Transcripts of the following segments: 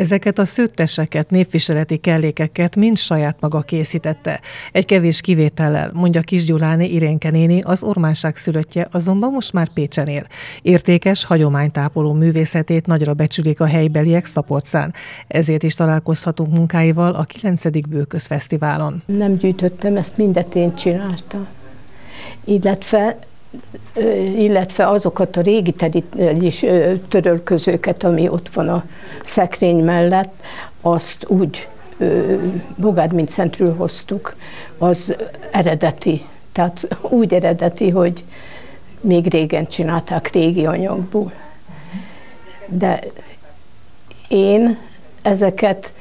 Ezeket a szőtteseket, népviseleti kellékeket mind saját maga készítette. Egy kevés kivétellel, mondja Kisgyuláni Irénke néni, az ormánság szülöttje azonban most már Pécsen él. Értékes, hagyománytápoló művészetét nagyra becsülik a helybeliek Szapolcán. Ezért is találkozhatunk munkáival a 9. Bőközfesztiválon. Nem gyűjtöttem, ezt mindet én csináltam. Illetve illetve azokat a régi is törölközőket, ami ott van a szekrény mellett, azt úgy Bogád mint Szentről hoztuk, az eredeti, tehát úgy eredeti, hogy még régen csinálták régi anyagból. De én ezeket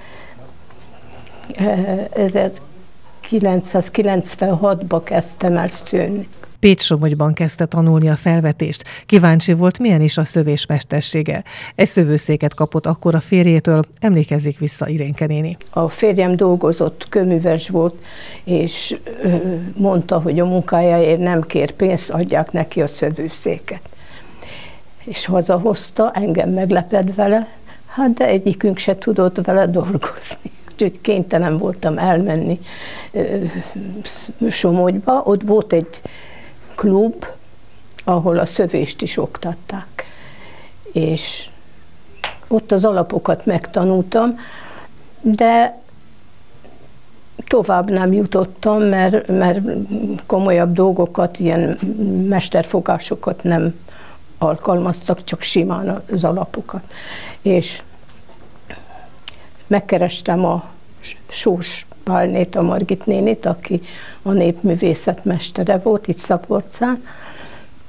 1996-ban kezdtem el szőni. Pécs-Somogyban kezdte tanulni a felvetést. Kíváncsi volt, milyen is a szövés mestersége. Egy szövőszéket kapott akkor a férjétől, emlékezik vissza Irénke néni. A férjem dolgozott, köműves volt, és mondta, hogy a munkájáért nem kér pénzt, adják neki a szövőszéket. És hazahozta, engem meglepett vele, hát de egyikünk se tudott vele dolgozni úgyhogy kénytelen voltam elmenni Somogyba. Ott volt egy klub, ahol a szövést is oktatták. És ott az alapokat megtanultam, de tovább nem jutottam, mert, mert komolyabb dolgokat, ilyen mesterfogásokat nem alkalmaztak, csak simán az alapokat. És megkerestem a Sós Balnét, a Margit nénit, aki a népművészet mestere volt itt Szaporcán,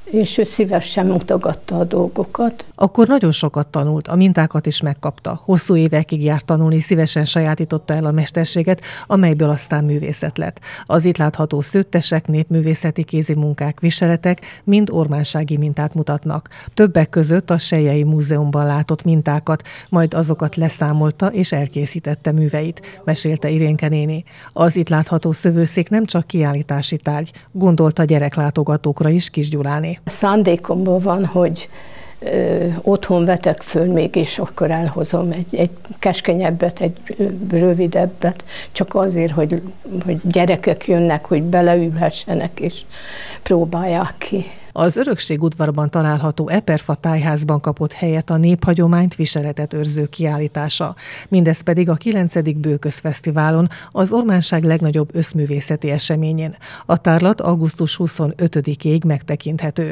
és ő szívesen mutogatta a dolgokat. Akkor nagyon sokat tanult, a mintákat is megkapta. Hosszú évekig járt tanulni, szívesen sajátította el a mesterséget, amelyből aztán művészet lett. Az itt látható szőttesek, népművészeti kézi munkák, viseletek mind ormánsági mintát mutatnak. Többek között a Sejjei Múzeumban látott mintákat, majd azokat leszámolta és elkészítette műveit, mesélte Irénke néni. Az itt látható szövőszék nem csak kiállítási tárgy, gondolta gyereklátogatókra is Kisgyuláné. Szándékomban van, hogy ö, otthon vetek föl még, és akkor elhozom egy, egy keskenyebbet, egy rövidebbet, csak azért, hogy, hogy gyerekek jönnek, hogy beleülhessenek, és próbálják ki. Az Örökség udvarban található Eperfa tájházban kapott helyet a néphagyományt viseletet őrző kiállítása. Mindez pedig a 9. Bőközfesztiválon, az Ormánság legnagyobb összművészeti eseményén. A tárlat augusztus 25-ig megtekinthető.